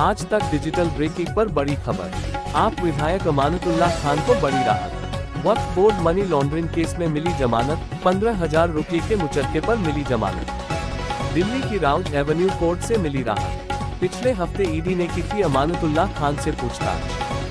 आज तक digital breaking पर बड़ी खबर। आप विधायक अमानतुल्लाह खान को बड़ी राहत। वक्त बोर्ड मनी लॉन्ड्रिंग केस में मिली जमानत, पंद्रह हज़ार रूपए के मुचरके पर मिली जमानत। दिल्ली की राउंड एवेन्यू कोर्ट से मिली राहत। पिछले हफ़्ते ईडी ने की थी अमानतुल्लाह खान से पूछताछ।